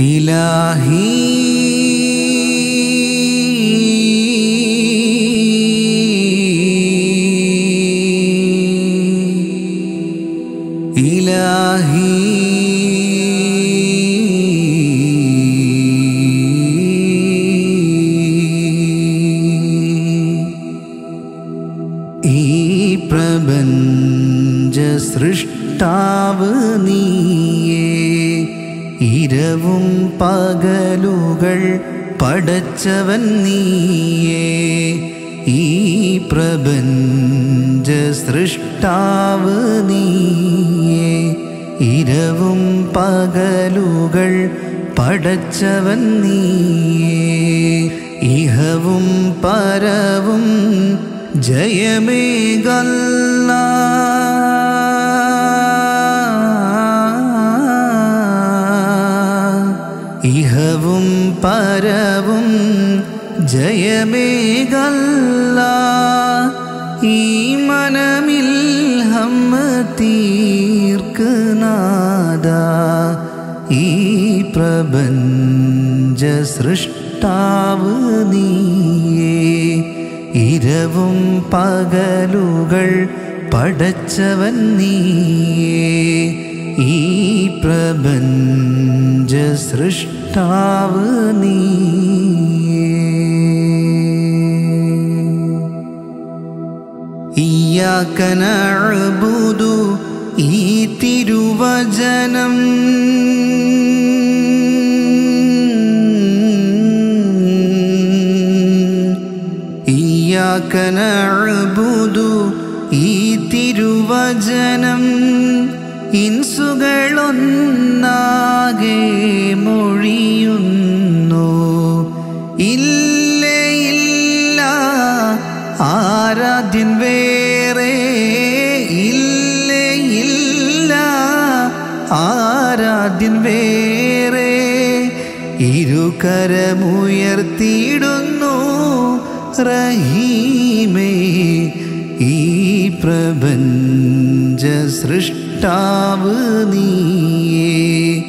ഇലാഹി. ഇലാഹി. ഈ പ്രപഞ്ച സൃഷ്ടാവ് നീയേ. ഇരവും പകലുകൾ പടച്ചവൻ നീയേ. ഈ പ്രപഞ്ച സൃഷ്ടാവ് നീയേ. ഇരവും പകലുകൾ പടച്ചവൻ നീയേ. ഇഹവും പരവും ജയമേകല്ല. ഇഹവും പരവും ജയമേകല്ല. ഈ മനമിൽ ഹമ്മ തീർക്കുനാദ ഈ പ്രപഞ്ച സൃഷ്ടാവ് നീയേ. ഇരവും പകലുകൾ പടച്ചവൻ നീയേ. ഈ പ്രപഞ്ച സൃഷ്ടാവ് നീയേ. ഇയ്യാക നഅ്ബുദു ഈ തിരുവചനം. ഇയ്യാക നഅ്ബുദു ഈ തിരുവചനം. ഇൻസുകളൊന്നാകെ മൊഴിയുന്നു. ഇല്ല ഇല്ല ആരാധ്യൻ വേറെ. ഇല്ല ഇല്ല ആരാധ്യൻ വേറെ. ഇരുകരമുയർത്തിയിടുന്നു റഹീമേ ഈ പ്രപഞ്ച സൃഷ്ടാവ് നീയേ.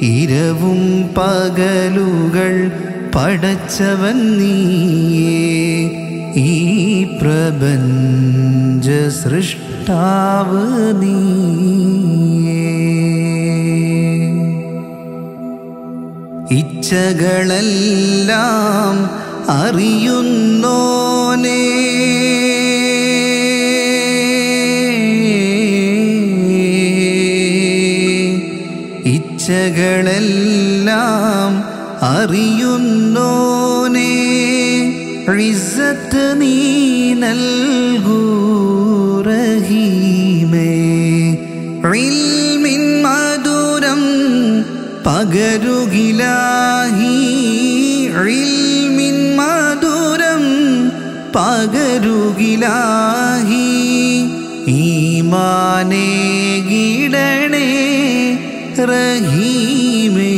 ഇരവും പകലുകൾ പടച്ചവൻ നീയേ. ഈ പ്രപഞ്ച സൃഷ്ടാവ് നീയേ. ഇച്ഛകളെല്ലാം അറിയുന്നോനേ. ഇച്ഛകളെല്ലാം അറിയുന്നോനേ. റിസത്ത് നീ നൽകൂറഹീമേ റിൽമിൻ മധുരം പകരുകിലാഹി. റിൽമിൻ മധുരം പകരുകിലാഹി. ഈമാനേ റഹീമേ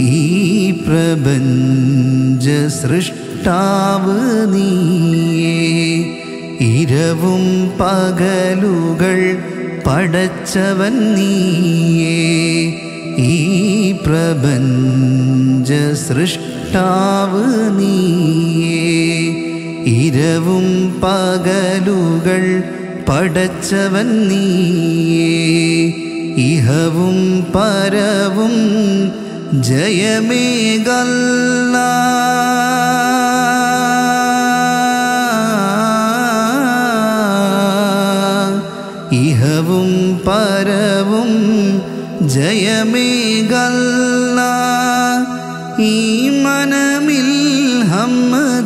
ഈ പ്രപഞ്ച സൃഷ്ടാവ് നീയേ. ഇരവും പകലുകൾ പടച്ചവൻ നീയേ. ഈ പ്രപഞ്ച സൃഷ്ടാവ് നീയേ. ഇരവും പകലുകൾ പടച്ചവൻ നീയേ. ഇഹവും പരവും ജയമേകല്ല. ഇഹവും പരവും ജയമേകല്ല. ഈ മനമിൽ ഹമ്മ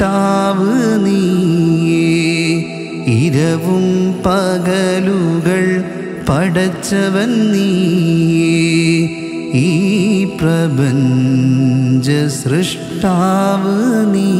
സൃഷ്ടാവ് നീയേ. ഇരവും പകലുകൾ പടച്ചവൻ നീ ഈ പ്രപഞ്ച സൃഷ്ടാവ് നീ